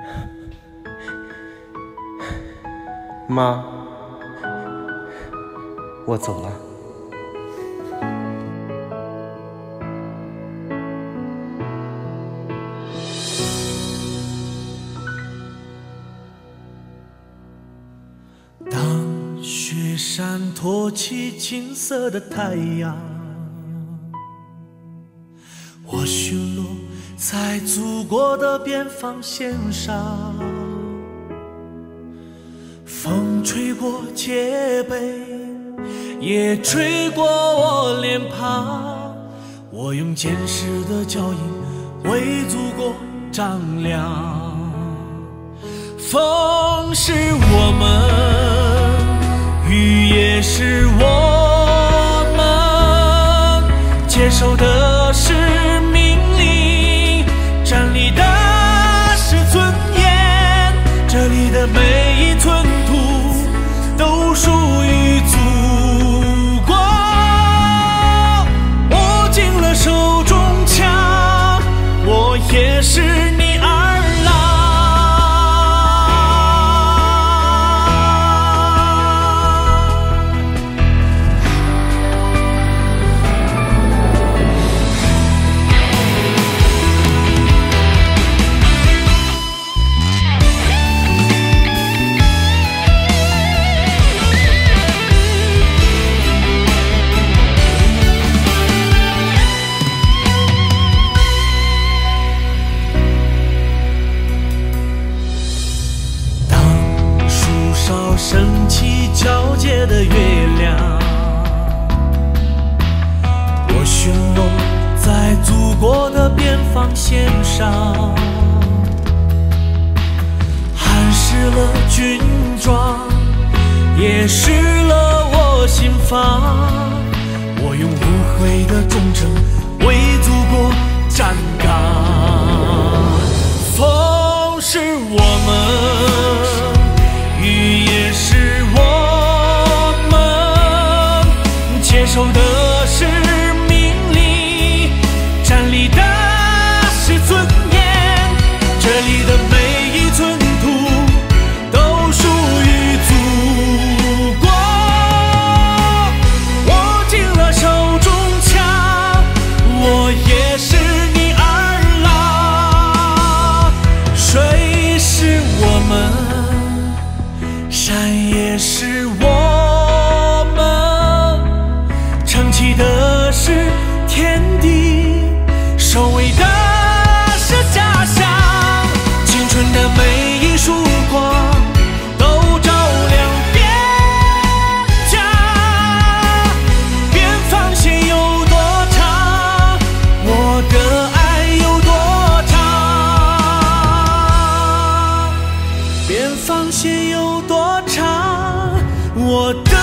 妈，我走了。当雪山托起金色的太阳，我巡逻在祖国的边防线上，风吹过戒备，也吹过我脸庞，我用坚实的脚印为祖国丈量。风是我们，雨也是我们，接受的起皎洁的月亮，我巡逻在祖国的边防线上，汗湿了军装，也湿也是我们，撑起的是天地，守卫的是家乡。青春的每一束光，都照亮边疆。边防线有多长，我的爱有多长。边防线有，我的